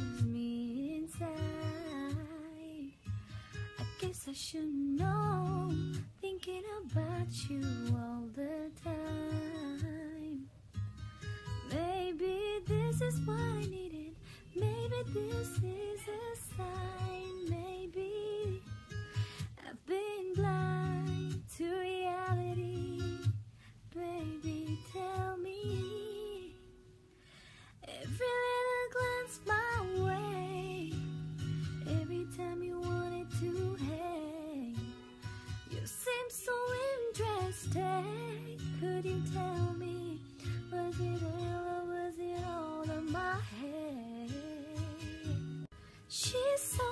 kills me inside. I guess I should know, thinking about you all the mistake? Could you tell me? Was it real or was it all in my head? She's so